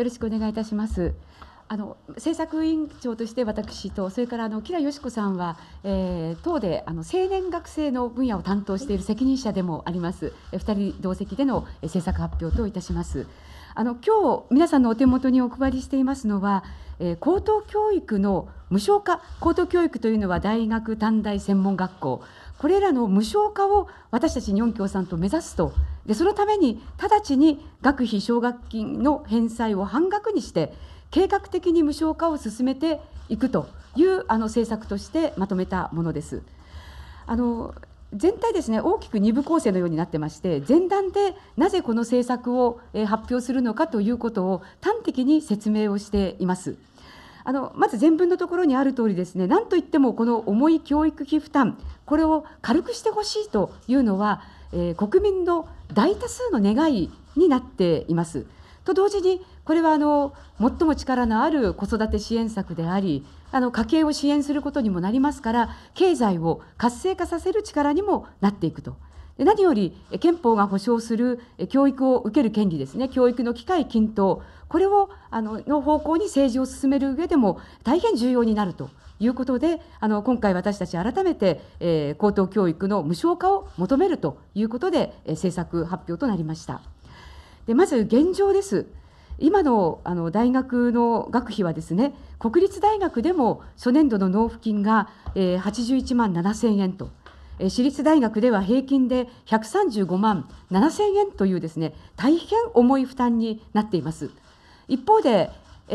よろしくお願いいたします。あの政策委員長として私とそれからあの木良佳子さんは、えー、党であの青年学生の分野を担当している責任者でもあります。二人同席での政策発表といたします。あの今日皆さんのお手元にお配りしていますのは、えー、高等教育の無償化高等教育というのは大学短大専門学校これらの無償化を私たち日本共産党目指すとでそのために直ちに学費奨学金の返済を半額にして計画的に無償化を進めていくというあの政策としてまとめたものです。あの全体ですね大きく2部構成のようになってまして前段でなぜこの政策を発表するのかということを端的に説明をしています。あのまず前文のところにある通りですね何といってもこの重い教育費負担これを軽くしてほしいというのは、えー、国民の大多数の願いになっています。と同時にこれはあの最も力のある子育て支援策でありあの家計を支援することにもなりますから経済を活性化させる力にもなっていくと。何より憲法が保障する教育を受ける権利ですね。教育の機会均等。これをあのの方向に政治を進める上でも大変重要になるということであの今回私たち改めて、えー、高等教育の無償化を求めるということで、えー、政策発表となりました。でまず現状です。今のあの大学の学費はですね国立大学でも初年度の納付金が、えー、81万7000円と私立大学では平均で135万7000円というですね大変重い負担になっています一方で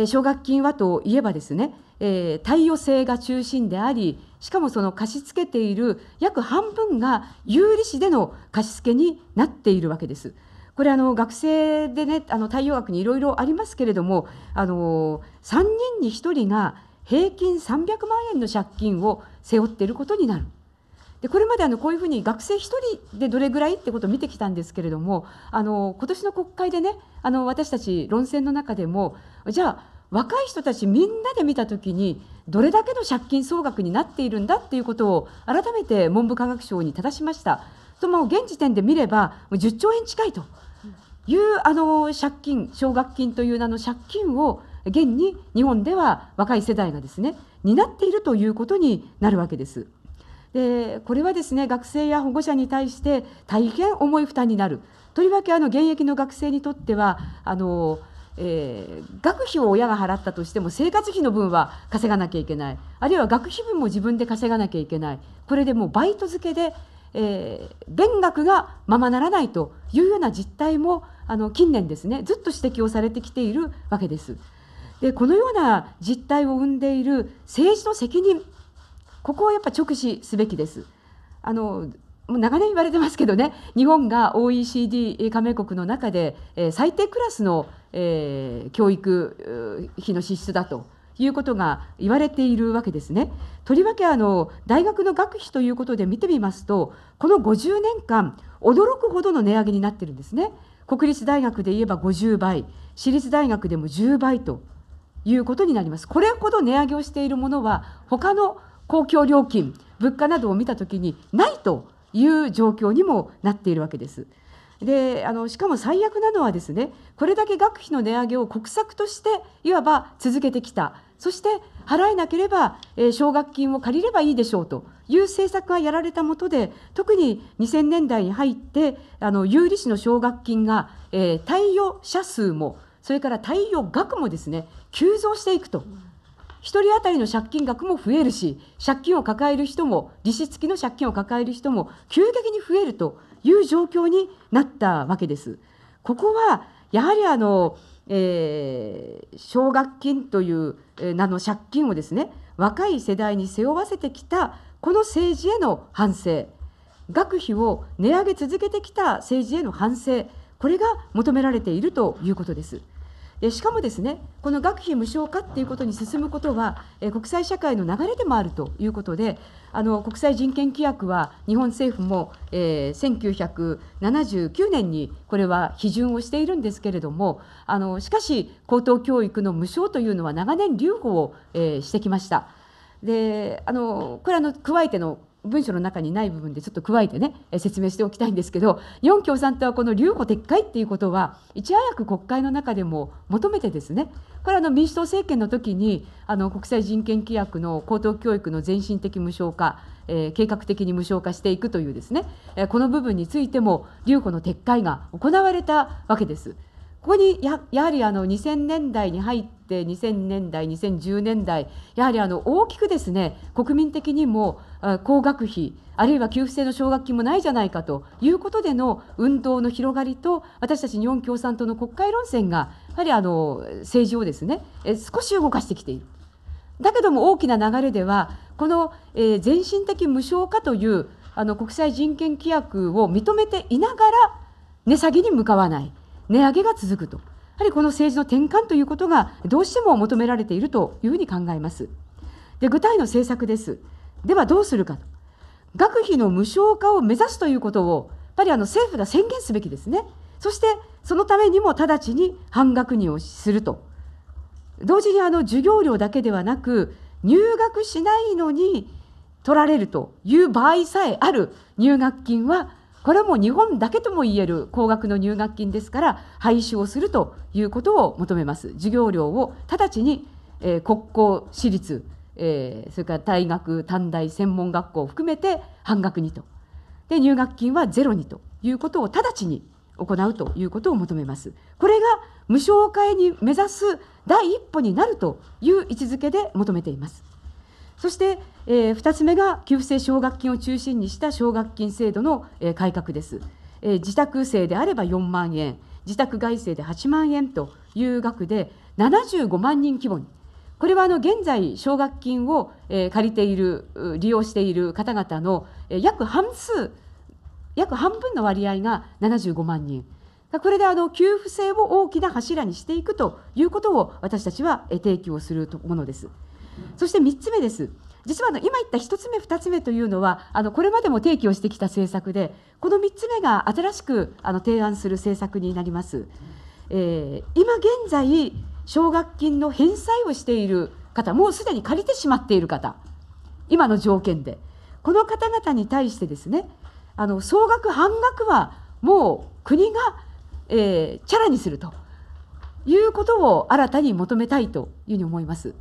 奨学金はといえばですねえー、貸与制が中心でありしかもその貸し付けている約半分が有利子での貸し付けになっているわけです。これあの学生でねあの対応額にいろいろありますけれどもあの3人に1人が平均300万円の借金を背負っていることになる。でこれまであのこういうふうに学生1人でどれぐらいってことを見てきたんですけれどもあの今年の国会でねあの私たち論戦の中でもじゃあ若い人たちみんなで見た時にどれだけの借金総額になっているんだっていうことを改めて文部科学省に正しました。とも現時点で見れば10兆円近いというあの借金奨学金という名の借金を現に日本では若い世代がですね担っているということになるわけです。でこれはですね学生や保護者に対して大変重い負担になる。とりわけあの現役の学生にとってはあのえー、学費を親が払ったとしても生活費の分は稼がなきゃいけない。あるいは学費分も自分で稼がなきゃいけない。これでもうバイト付けで、えー、勉学がままならないというような実態もあの近年ですねずっと指摘をされてきているわけです。でこのような実態を生んでいる政治の責任ここをやっぱ直視すべきです。あのもう長年言われてますけどね日本が OECD 加盟国の中で、えー、最低クラスの、えー、教育費の支出だということが言われているわけですね。とりわけあの大学の学費ということで見てみますとこの50年間驚くほどの値上げになってるんですね。国立大学で言えば50倍私立大学でも10倍ということになります。これほど値上げをしているものは他の公共料金物価などを見たときにないという状況にもなっているわけです。であのしかも最悪なのはですねこれだけ学費の値上げを国策としていわば続けてきたそして払えなければ、えー、奨学金を借りればいいでしょうという政策がやられたもとで特に2000年代に入ってあの有利子の奨学金が、えー、貸与者数もそれから貸与額もですね急増していくと。1人当たりの借金額も増えるし借金を抱える人も利子付きの借金を抱える人も急激に増えるという状況になったわけです。ここはやはりあの、えー、奨学金という名の借金をですね若い世代に背負わせてきたこの政治への反省学費を値上げ続けてきた政治への反省これが求められているということです。でしかもですねこの学費無償化っていうことに進むことは、え国際社会の流れでもあるということであの国際人権規約は日本政府も、えー、1979年にこれは批准をしているんですけれどもあのしかし高等教育の無償というのは長年留保を、えー、してきました。であのこれあの加えての文書の中にない部分でちょっと加えてねえ説明しておきたいんですけど日本共産党はこの留保撤回っていうことはいち早く国会の中でも求めてですねこれあの民主党政権の時にあの国際人権規約の高等教育の全身的無償化、えー、計画的に無償化していくというですね、えこの部分についても留保の撤回が行われたわけです。ここにややはりあの2000年代に入って2000年代2010年代やはりあの大きくですね国民的にも高学費あるいは給付制の奨学金もないじゃないかということでの運動の広がりと私たち日本共産党の国会論戦がやはりあの政治をですね少し動かしてきている。だけども大きな流れではこの、え、全身的無償化というあの国際人権規約を認めていながら値下げに向かわない。値上げが続くと、やはりこの政治の転換ということがどうしても求められているというふうに考えます。で具体の政策です。ではどうするかと。学費の無償化を目指すということを、やっぱりあの政府が宣言すべきですね。そしてそのためにも直ちに半額にをすると。同時にあの授業料だけではなく、入学しないのに取られるという場合さえある入学金はこれはもう日本だけとも言える高額の入学金ですから廃止をするということを求めます。授業料を直ちに、えー、国公私立、えー、それから大学短大専門学校を含めて半額にと。で入学金はゼロにということを直ちに行うということを求めます。これが無償化に目指す第一歩になるという位置づけで求めています。そして、え、2つ目が給付制奨学金を中心にした奨学金制度の、え、改革です、え、自宅生であれば4万円自宅外生で8万円という額で75万人規模に。これはあの現在奨学金を、え、借りている利用している方々の、え、約半数約半分の割合が75万人。これであの給付制を大きな柱にしていくということを私たちは提供するものです。そして3つ目です。実はの今言った1つ目、2つ目というのはあのこれまでも提供してきた政策でこの3つ目が新しくあの提案する政策になります。えー、今現在奨学金の返済をしている方もうすでに借りてしまっている方今の条件でこの方々に対してですねあの総額半額はもう国が、えー、チャラにするということを新たに求めたいというふうに思います。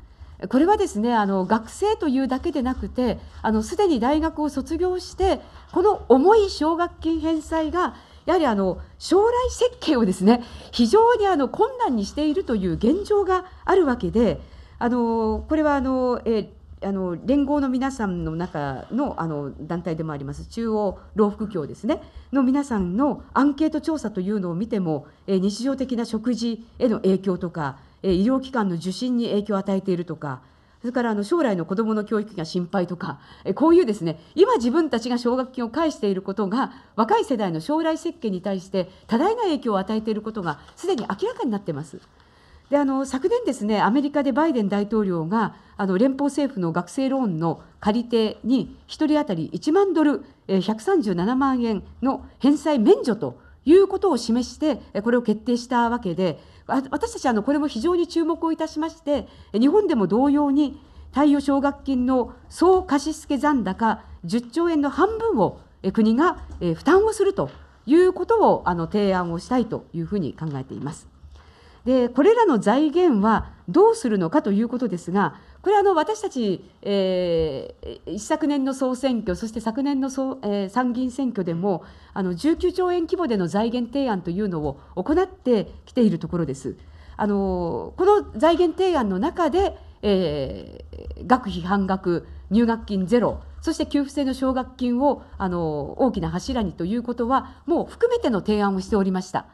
これはですねあの学生というだけでなくてすでに大学を卒業してこの重い奨学金返済がやはりあの将来設計をですね非常にあの困難にしているという現状があるわけであのこれはあの、えあの連合の皆さんの中のあの団体でもあります中央老福協ですねの皆さんのアンケート調査というのを見ても、え日常的な食事への影響とか医療機関の受診に影響を与えているとかそれからあの将来の子どもの教育が心配とかこういうですね今自分たちが奨学金を返していることが若い世代の将来設計に対して多大な影響を与えていることがすでに明らかになっています。であの昨年ですねアメリカでバイデン大統領があの連邦政府の学生ローンの借り手に1人当たり1万ドル137万円の返済免除ということを示してこれを決定したわけで私たちはこれも非常に注目をいたしまして日本でも同様に貸与奨学金の総貸付残高10兆円の半分を国が負担をするということをあの提案をしたいというふうに考えています。でこれらの財源はどうするのかということですがこれはあの私たち、えー、一昨年の総選挙そして昨年の総、えー、参議院選挙でもあの19兆円規模での財源提案というのを行ってきているところです。あのこの財源提案の中で、えー、学費半額入学金ゼロそして給付制の奨学金をあの大きな柱にということはもう含めての提案をしておりました。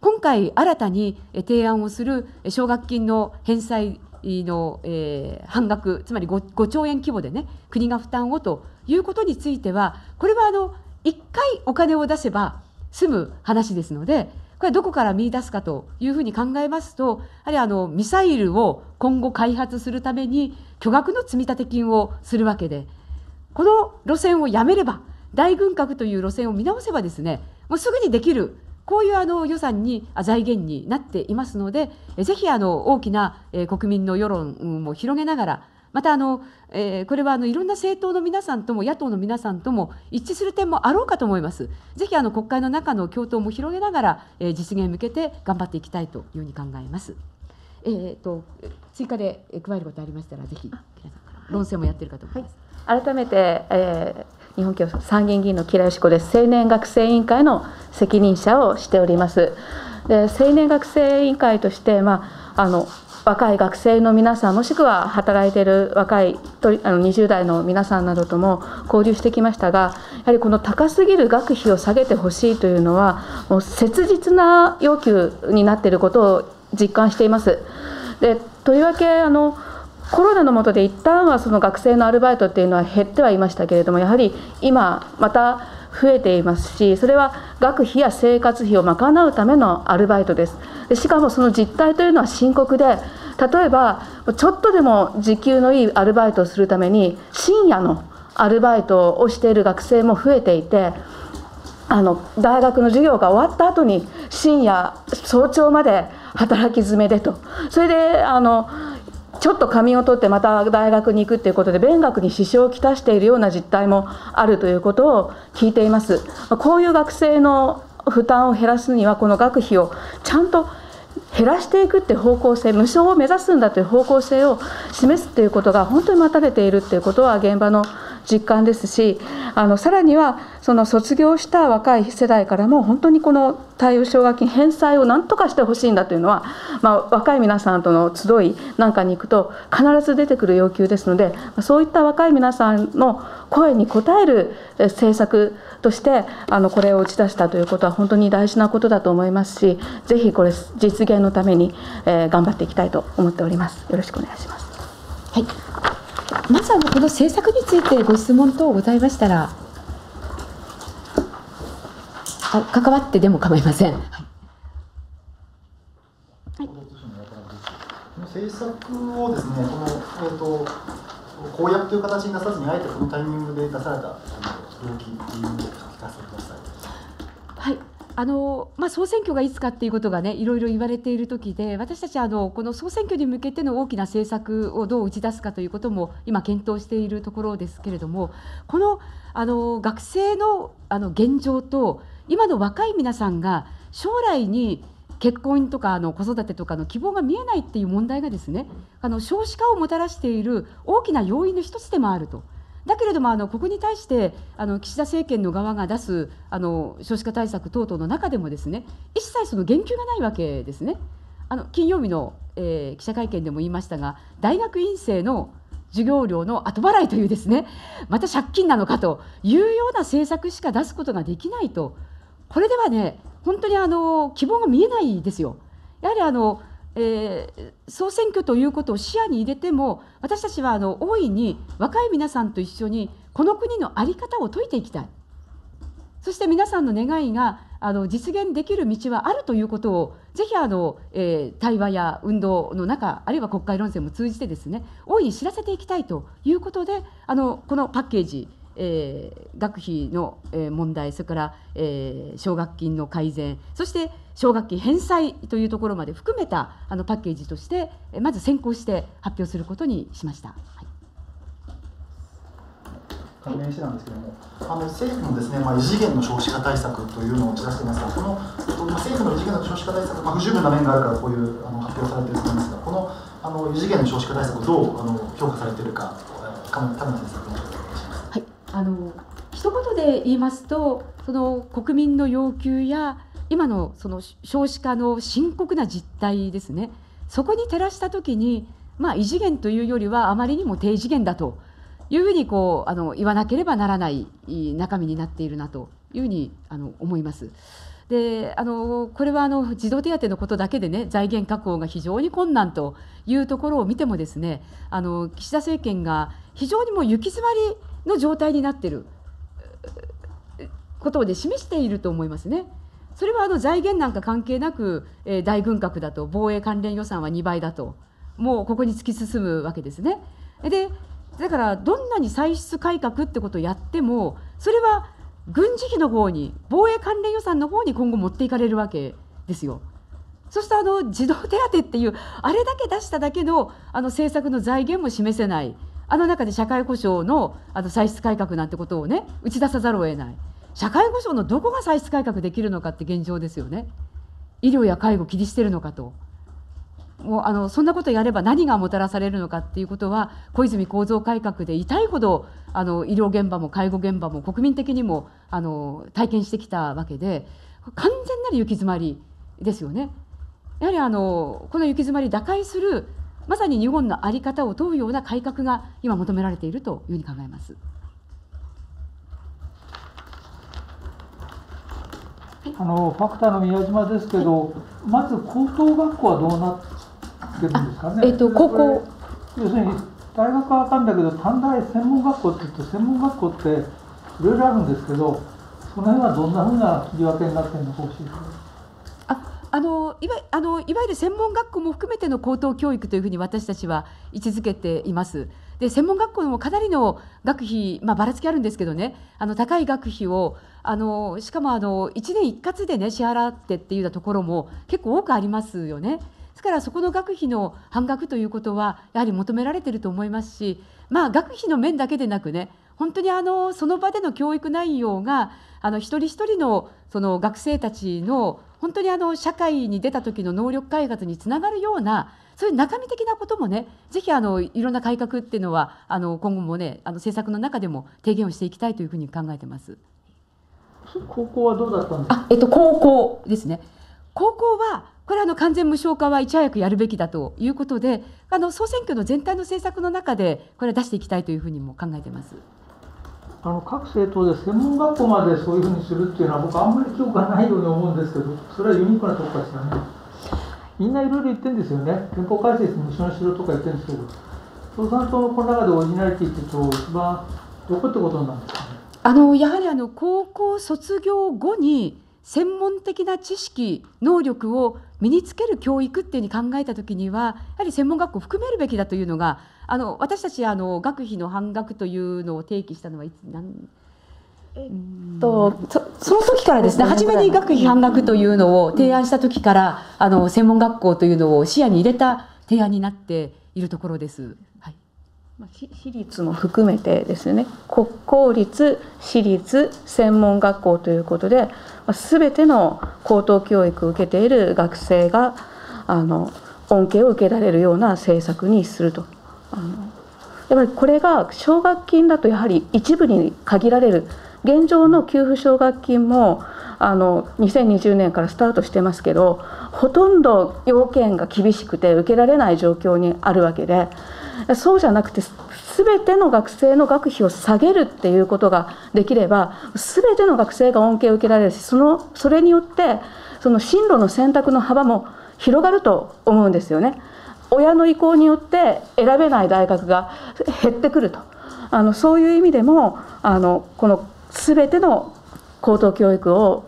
今回新たに提案をする奨学金の返済の、え、半額つまり 5, 5兆円規模でね国が負担をということについてはこれはあの1回お金を出せば済む話ですのでこれはどこから見出すかというふうに考えますとやはりあのミサイルを今後開発するために巨額の積立金をするわけでこの路線をやめれば大軍拡という路線を見直せばですねもうすぐにできるこういうあの予算に財源になっていますのでぜひあの大きな国民の世論も広げながらまたあの、えー、これはあのいろんな政党の皆さんとも野党の皆さんとも一致する点もあろうかと思います。ぜひあの国会の中の共闘も広げながら、えー、実現に向けて頑張っていきたいというふうに考えます。えーと、追加で加えることありましたらぜひ論戦もやってるかと思います。はい、改めて、えー、日本共参議院議員の吉良子です青年学生委員会の責任者をしております。で青年学生委員会として、まあ、あの若い学生の皆さんもしくは働いている若いあの20代の皆さんなどとも交流してきましたがやはりこの高すぎる学費を下げてほしいというのはもう切実な要求になっていることを実感しています。でとりわけあのコロナの下で一旦はその学生のアルバイトっていうのは減ってはいましたけれどもやはり今また増えていますしそれは学費や生活費を賄うためのアルバイトです。でしかもその実態というのは深刻で例えばちょっとでも時給のいいアルバイトをするために深夜のアルバイトをしている学生も増えていてあの大学の授業が終わった後に深夜早朝まで働き詰めでと。それであのちょっと仮眠を取ってまた大学に行くっていうことで勉学に支障をきたしているような実態もあるということを聞いています。こういう学生の負担を減らすにはこの学費をちゃんと減らしていくって方向性無償を目指すんだという方向性を示すということが本当に待たれているということは現場の実感ですしあのさらにはその卒業した若い世代からも本当にこの対応奨学金返済を何とかしてほしいんだというのは、まあ、若い皆さんとの集いなんかに行くと必ず出てくる要求ですのでそういった若い皆さんの声に応える政策としてあのこれを打ち出したということは本当に大事なことだと思いますしぜひこれ実現のために、えー、頑張っていきたいと思っております。よろしくお願いします。はいまずあのこの政策についてご質問等ございましたらあ関わってでも構いません。はい、政策をですね、この、えーと、公約という形に出さずに、あえてこのタイミングで出された動機、理由を聞かせてください。はいあのまあ、総選挙がいつかっていうことがねいろいろ言われている時で私たちはあのこの総選挙に向けての大きな政策をどう打ち出すかということも今検討しているところですけれどもこのあの学生のあの現状と今の若い皆さんが将来に結婚とかあの子育てとかの希望が見えないっていう問題がですねあの少子化をもたらしている大きな要因の一つでもあると。だけれどもあのここに対してあの岸田政権の側が出すあの少子化対策等々の中でもですね一切その言及がないわけですね。あの金曜日の、えー、記者会見でも言いましたが大学院生の授業料の後払いというですねまた借金なのかというような政策しか出すことができないとこれではね本当にあの希望が見えないですよ。やはりあのえー、総選挙ということを視野に入れても私たちはあの大いに若い皆さんと一緒にこの国の在り方を説いていきたい。そして皆さんの願いがあの実現できる道はあるということをぜひあの、えー、対話や運動の中あるいは国会論戦も通じてですね大いに知らせていきたいということであのこのパッケージえー、学費の、問題それから、えー、奨学金の改善そして奨学金返済というところまで含めたあのパッケージとしてまず先行して発表することにしました。はい関連してなんですけれども、あの政府のですね、まあ、異次元の少子化対策というのを打ち出していますが、この、まあ、政府の異次元の少子化対策、まあ、不十分な面があるからこういうあの発表されていると思いますが、このあの異次元の少子化対策をどうあの評価されているか、田村先生、お願いします。あの一言で言いますと、その国民の要求や今のその少子化の深刻な実態ですねそこに照らした時に、まあ、異次元というよりはあまりにも低次元だというふうにこうあの言わなければならない中身になっているなというふうにあの思います。であのこれはあの児童手当のことだけでね財源確保が非常に困難というところを見てもですねあの岸田政権が非常にもう行き詰まりの状態になっていることで示していると思いますね。それはあの財源なんか関係なく、えー、大軍拡だと防衛関連予算は2倍だともうここに突き進むわけですね。でだからどんなに歳出改革ってことをやってもそれは軍事費の方に防衛関連予算の方に今後持っていかれるわけですよ。そうするとあの児童手当っていうあれだけ出しただけのあの政策の財源も示せないあの中で社会保障のあの歳出改革なんてことをね打ち出さざるを得ない。社会保障のどこが歳出改革できるのかって現状ですよね。医療や介護を切り捨てるのかと。もうあのそんなことをやれば何がもたらされるのかっていうことは小泉構造改革で痛いほどあの医療現場も介護現場も国民的にもあの体験してきたわけで完全なる行き詰まりですよね。やはりあのこの行き詰まり打開するまさに日本の在り方を問うような改革が今求められているというふうに考えます。あのファクターの宮島ですけど、まず高等学校はどうなってるんですかね？えっ、ー、と高校要するに大学は分かんだけど短大専門学校って言って専門学校っていろいろあるんですけど、その辺はどんなふうな切り分けになってるのか教えてください。あのいわあのいわゆる専門学校も含めての高等教育というふうに私たちは位置づけています。で専門学校もかなりの学費、まあ、ばらつきあるんですけどねあの高い学費をあのしかもあの1年一括でね支払ってっていうようなところも結構多くありますよね。ですからそこの学費の半額ということはやはり求められていると思いますし、まあ、学費の面だけでなくね本当にあのその場での教育内容があの一人一人のその学生たちの本当にあの社会に出た時の能力開発につながるようなそういう中身的なこともねぜひあのいろんな改革っていうのはあの今後もねあの政策の中でも提言をしていきたいというふうに考えてます。高校はどうだったんですか？あ、えっと高校ですね。高校はこれはあの完全無償化はいち早くやるべきだということで、あの総選挙の全体の政策の中でこれは出していきたいというふうにも考えてます。あの各政党で専門学校までそういうふうにするっていうのは僕あんまり記憶がないように思うんですけどそれはユニークなとこかしらね。みんないろいろ言ってるんですよね。憲法改正無償にしろとか言ってるんですけど共産党のこの中でオリジナリティって言うと一番どこってことなんですかね。あのやはりあの高校卒業後に専門的な知識能力を身につける教育っていうふうに考えた時にはやはり専門学校を含めるべきだというのがあの私たちあの学費の半額というのを提起したのはいつ何？えっと、その時からですね初めに学費半額というのを提案した時からあの専門学校というのを視野に入れた提案になっているところです。私立も含めてですね。国公立私立専門学校ということで全ての高等教育を受けている学生があの恩恵を受けられるような政策にすると。あのやっぱりこれが奨学金だとやはり一部に限られる。現状の給付奨学金もあの2020年からスタートしてますけどほとんど要件が厳しくて受けられない状況にあるわけでそうじゃなくて全ての学生の学費を下げるっていうことができれば全ての学生が恩恵を受けられるしそのそれによってその進路の選択の幅も広がると思うんですよね。親の意向によって選べない大学が減ってくるとあのそういう意味でもあのこの全ての高等教育を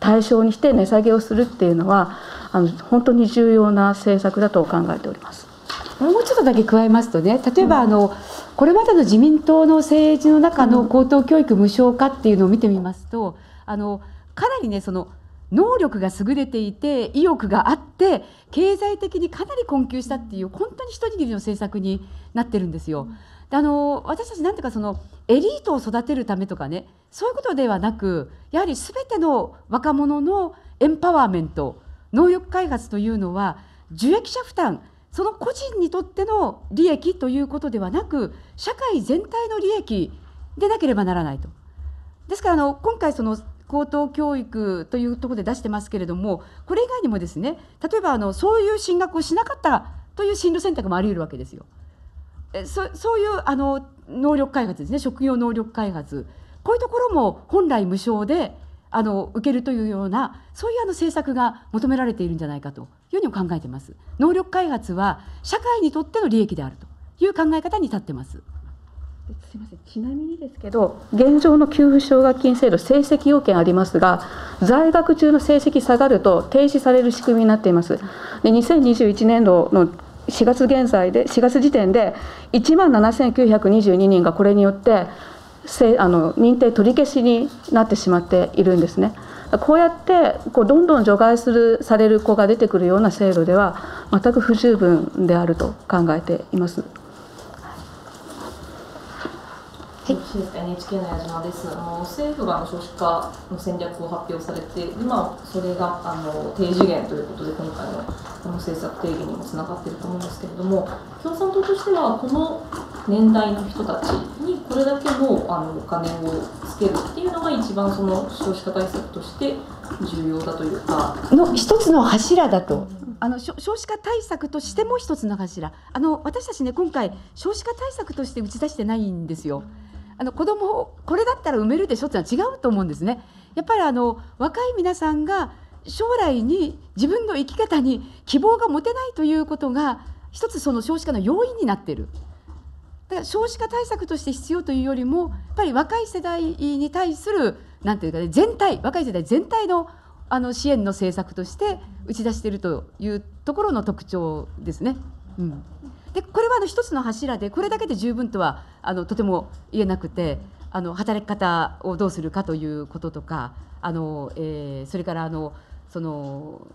対象にして値下げをするっていうのはあの本当に重要な政策だと考えております。もうちょっとだけ加えますとね例えばあの、これまでの自民党の政治の中の高等教育無償化っていうのを見てみますとあのかなりねその能力が優れていて意欲があって経済的にかなり困窮したっていう本当に一握りの政策になってるんですよ。であの私たちなんていうかそのエリートを育てるためとかねそういうことではなくやはり全ての若者のエンパワーメント能力開発というのは受益者負担その個人にとっての利益ということではなく社会全体の利益でなければならないと。ですからあの今回その高等教育というところで出してますけれどもこれ以外にもですね例えばあのそういう進学をしなかったという進路選択もあり得るわけですよ。そそういうあの能力開発ですね職業能力開発こういうところも本来無償であの受けるというようなそういうあの政策が求められているんじゃないかというふうに考えています。能力開発は社会にとっての利益であるという考え方に立ってます。すみませんちなみにですけど現状の給付奨学金制度成績要件ありますが在学中の成績下がると停止される仕組みになっていますで2021年度の4月現在で4月時点で1万7922人がこれによってあの認定取り消しになってしまっているんですねこうやってこうどんどん除外するされる子が出てくるような制度では全く不十分であると考えています。はい、NHK の矢島です。あの政府が少子化の戦略を発表されて、今それがあの低次元ということで今回のこの政策提言にもつながっていると思うんですけれども、共産党としてはこの年代の人たちにこれだけのあのお金をつけるっていうのが一番その少子化対策として重要だというか。の一つの柱だと。あの少子化対策としても一つの柱あの私たちね今回少子化対策として打ち出してないんですよ。あの子供をこれだったら産めるでしょっていうのは違うと思うんですね。やっぱりあの若い皆さんが将来に自分の生き方に希望が持てないということが一つその少子化の要因になっている。だから少子化対策として必要というよりもやっぱり若い世代に対するなんていうかね全体若い世代全体のあの支援の政策として打ち出しているというところの特徴ですね。うん。でこれはあの一つの柱でこれだけで十分とはあのとても言えなくてあの働き方をどうするかということとかあの、えー、それからあのその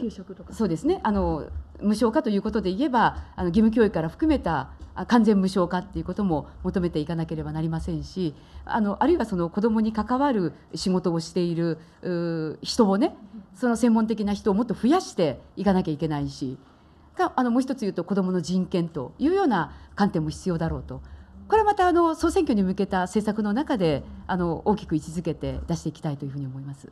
給食とか。そうですね。あの無償化ということで言えばあの義務教育から含めた完全無償化っていうことも求めていかなければなりませんしあのあるいはその子どもに関わる仕事をしている人をねその専門的な人をもっと増やしていかなきゃいけないしがあのもう一つ言うと子どもの人権というような観点も必要だろうとこれはまたあの総選挙に向けた政策の中であの大きく位置づけて出していきたいというふうに思います。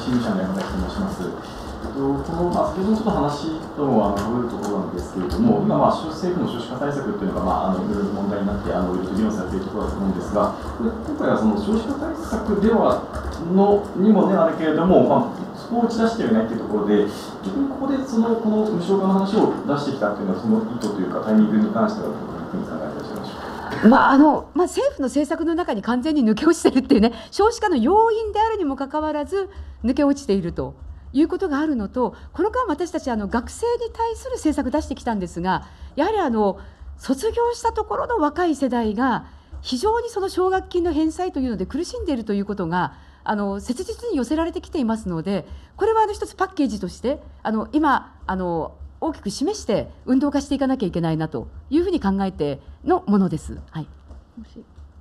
新社の山崎と申します。この、まあ、先ほどちょっと話ともあの被るところなんですけれども、今、まあ、政府の少子化対策というのが、まあ、あのいろいろ問題になって、あのいろいろと議論されているところだと思うんですが、今回はその少子化対策ではのにもね、あるけれども、まあ、そこを打ち出してはいないというところで、逆にここでそのこの無償化の話を出してきたというのは、その意図というか、タイミングに関しては、どういうふうに考えていらっしゃいましょうまああのまあ、政府の政策の中に完全に抜け落ちてるっていうね少子化の要因であるにもかかわらず抜け落ちているということがあるのとこの間私たちあの学生に対する政策出してきたんですがやはりあの卒業したところの若い世代が非常にその奨学金の返済というので苦しんでいるということがあの切実に寄せられてきていますのでこれはあの一つパッケージとしてあの今あの大きく示して運動化していかなきゃいけないなというふうに考えてのものです。はい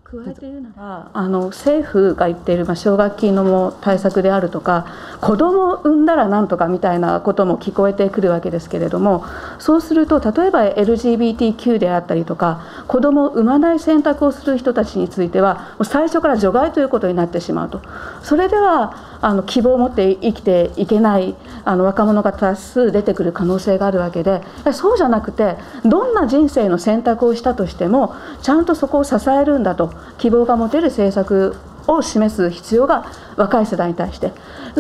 加えて言うなら。あの政府が言っている、奨学金の対策であるとか子供を産んだらなんとかみたいなことも聞こえてくるわけですけれどもそうすると例えば LGBTQ であったりとか子供を産まない選択をする人たちについては最初から除外ということになってしまうと。それではあの希望を持って生きていけないあの若者が多数出てくる可能性があるわけでそうじゃなくてどんな人生の選択をしたとしてもちゃんとそこを支えるんだと希望が持てる政策を示す必要が若い世代に対して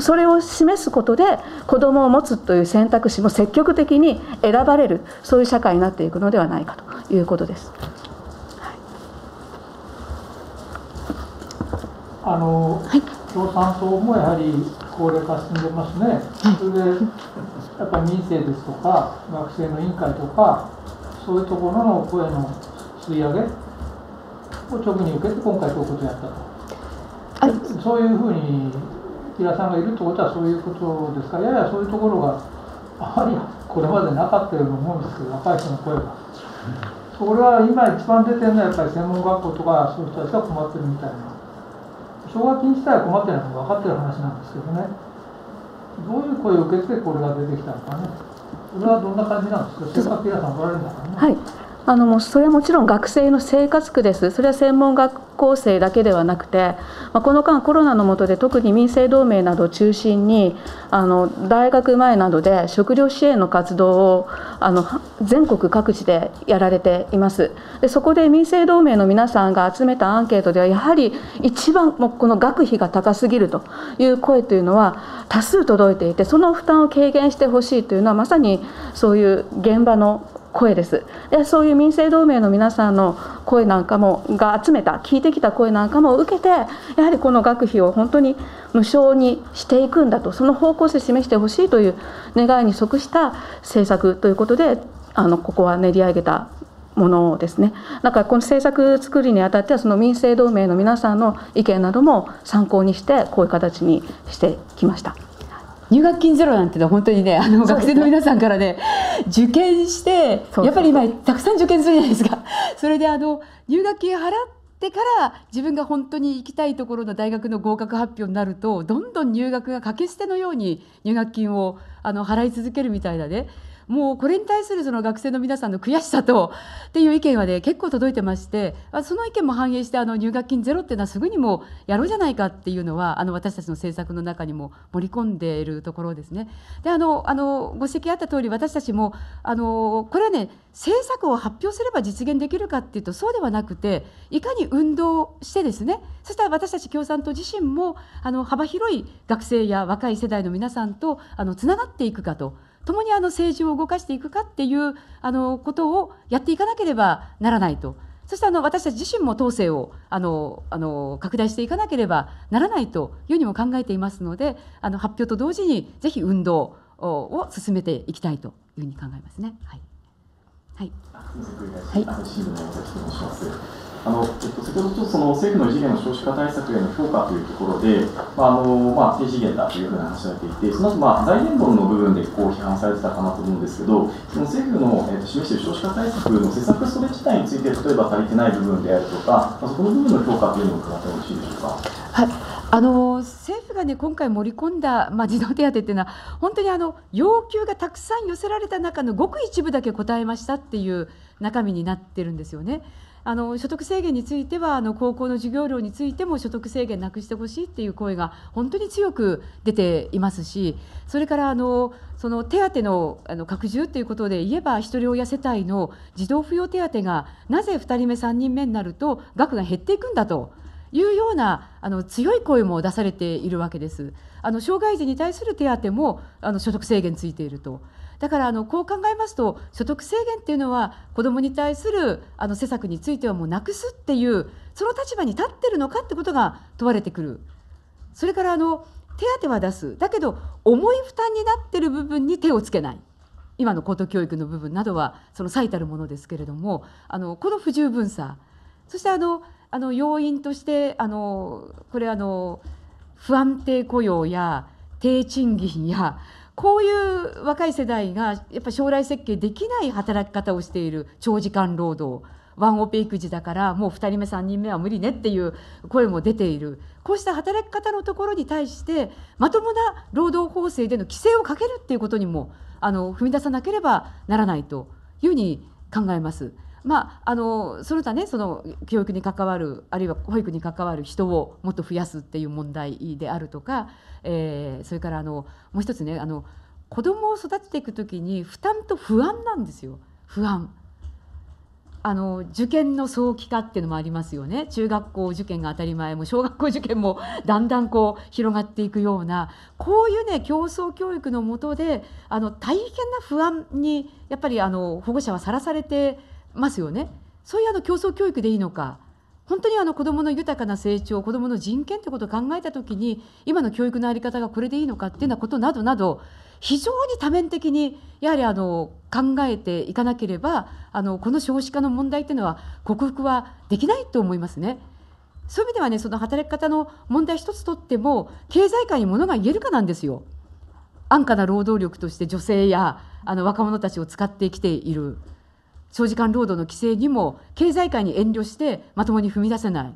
それを示すことで子どもを持つという選択肢も積極的に選ばれるそういう社会になっていくのではないかということです。あの、はい共産党もやはり高齢化進んでますね、それでやっぱり民生ですとか、学生の委員会とか、そういうところの声の吸い上げを直に受けて、今回、こういうことをやったと、はい、そういうふうに木田さんがいるってことはそういうことですか、ややそういうところがあまりこれまでなかったように思うんですけど、若い人の声が。それは今一番出てるのはやっぱり専門学校とかそういう人たちが困ってるみたいな。奨学金自体は困ってないのが分かってる話なんですけどね。どういう声を受けてこれが出てきたのかね。それはどんな感じなんですか？せっかくさんおられるんだからね。はいあのもうそれはもちろん学生の生活苦です、それは専門学校生だけではなくて、まあ、この間、コロナの下で特に民生同盟などを中心にあの大学前などで食料支援の活動をあの全国各地でやられています。でそこで民生同盟の皆さんが集めたアンケートではやはり一番もうこの学費が高すぎるという声というのは多数届いていてその負担を軽減してほしいというのはまさにそういう現場の声ですでそういう民生同盟の皆さんの声なんかもが集めた聞いてきた声なんかも受けてやはりこの学費を本当に無償にしていくんだとその方向性を示してほしいという願いに即した政策ということであのここは練り上げたものですねだからこの政策作りにあたってはその民政同盟の皆さんの意見なども参考にしてこういう形にしてきました。入学金ゼロなんてのは本当にねあの学生の皆さんからね受験してやっぱり今たくさん受験するじゃないですか。それであの入学金払ってから自分が本当に行きたいところの大学の合格発表になるとどんどん入学が掛け捨てのように入学金をあの払い続けるみたいだねもうこれに対するその学生の皆さんの悔しさとっていう意見はね結構届いてましてその意見も反映してあの入学金ゼロっていうのはすぐにもやろうじゃないかっていうのはあの私たちの政策の中にも盛り込んでいるところですね。であのあのご指摘あった通り私たちもあのこれはね政策を発表すれば実現できるかっていうとそうではなくていかに運動してですねそしたら私たち共産党自身もあの幅広い学生や若い世代の皆さんとあのつながっていくかと。共にあの政治を動かしていくかっていうあのことをやっていかなければならないと。そしてあの私たち自身も統制をあのあの拡大していかなければならないというふうにも考えていますのであの発表と同時にぜひ運動を進めていきたいというふうに考えますね。はい。はい。はいあのえっと、先ほどちょっとその政府の異次元の少子化対策への評価というところで、まああのまあ、低次元だというふうな話されていて、その後、まあ財源論の部分でこう批判されてたかなと思うんですけど、その政府の、えっと、示している少子化対策の施策それ自体について、例えば足りてない部分であるとか、まあ、そこの部分の評価というのを伺ってよろしいでしょうか？はいあの政府がね今回盛り込んだ、まあ、児童手当っていうのは本当にあの要求がたくさん寄せられた中のごく一部だけ答えましたっていう中身になってるんですよね。あの所得制限についてはあの高校の授業料についても所得制限なくしてほしいっていう声が本当に強く出ていますしそれからあのその手当のあの拡充ということで言えばひとり親世帯の児童扶養手当がなぜ2人目3人目になると額が減っていくんだと。いうようなあの強い声も出されているわけです。あの障害児に対する手当もあの所得制限ついていると。だからあのこう考えますと所得制限っていうのは子どもに対するあの施策についてはもうなくすっていうその立場に立ってるのかってことが問われてくるそれからあの手当は出すだけど重い負担になってる部分に手をつけない今の高等教育の部分などはその最たるものですけれどもあのこの不十分さそしてあのあの要因としてあのこれあの不安定雇用や低賃金やこういう若い世代がやっぱ将来設計できない働き方をしている長時間労働ワンオペ育児だからもう2人目3人目は無理ねっていう声も出ているこうした働き方のところに対してまともな労働法制での規制をかけるっていうことにもあの踏み出さなければならないというふうに考えます。まあ、あのその他ねその教育に関わるあるいは保育に関わる人をもっと増やすっていう問題であるとか、えー、それからあのもう一つねあの子供を育てていく時に負担と不安なんですよ不安。あの受験の早期化っていうのもありますよね中学校受験が当たり前も小学校受験もだんだんこう広がっていくようなこういうね競争教育のもとであの大変な不安にやっぱりあの保護者はさらされてますよね。そういうあの競争教育でいいのか本当にあの子どもの豊かな成長子どもの人権ってことを考えた時に今の教育の在り方がこれでいいのかっていうようなことなどなど非常に多面的にやはりあの考えていかなければあのこの少子化の問題っていうのは克服はできないと思いますね。そういう意味ではねその働き方の問題一つとっても経済界にものが言えるかなんですよ。安価な労働力として女性やあの若者たちを使ってきている長時間労働の規制にも経済界に遠慮してまともに踏み出せない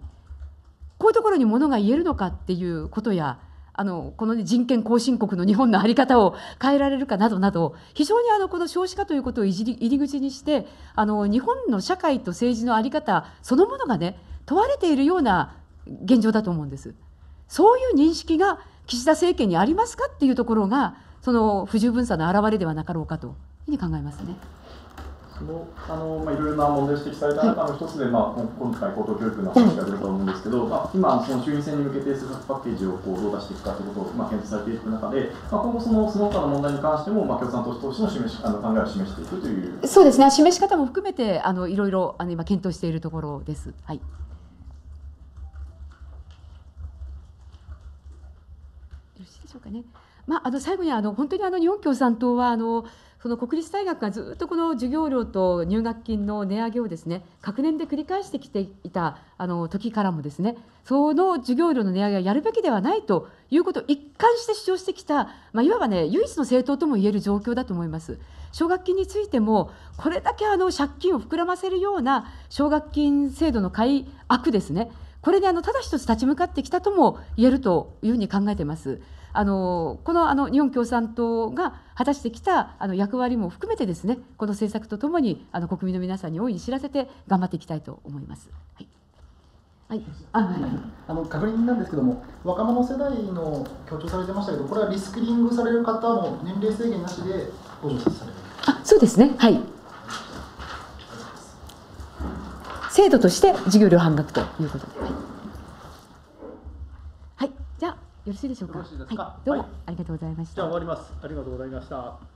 こういうところにものが言えるのかっていうことやあのこの、ね、人権後進国の日本の在り方を変えられるかなどなど非常にあのこの少子化ということを入り口にしてあの日本の社会と政治の在り方そのものがね問われているような現状だと思うんです。そういう認識が岸田政権にありますかっていうところがその不十分さの表れではなかろうかというふうに考えますね。そのあの、まあ、いろいろな問題指摘された中の一つで、まあ、今回、高等教育の話が出ると思うんですけど、まあ、今、その衆院選に向けて政策パッケージをこうどう出していくかということを、まあ、検討されていく中で、まあ、今後その、その他の問題に関しても、まあ、共産党としての示しあの考えを示していくというそうですね、示し方も含めて、あのいろいろあの今、検討しているところです。はいよろしいでしょうかね。まあ、あの最後にあの本当にあの日本共産党はあのその国立大学がずっとこの授業料と入学金の値上げをですね各年で繰り返してきていたあの時からもですねその授業料の値上げはやるべきではないということを一貫して主張してきた、まあ、いわばね唯一の政党とも言える状況だと思います。奨学金についてもこれだけあの借金を膨らませるような奨学金制度の改悪ですねこれであのただ一つ立ち向かってきたとも言えるというふうに考えています。あのこのあの日本共産党が果たしてきたあの役割も含めてですねこの政策とともにあの国民の皆さんに大いに知らせて頑張っていきたいと思います。はい。はい、あはい。あの確認なんですけども、若者世代の強調されてましたけど、これはリスキリングされる方も年齢制限なしで補助される。あそうですね。はい。制度として授業料半額ということで。はい、しいでしょうか？よろしいですか？はい、どうもはいありがとうございましたじゃあ終わります。ありがとうございました。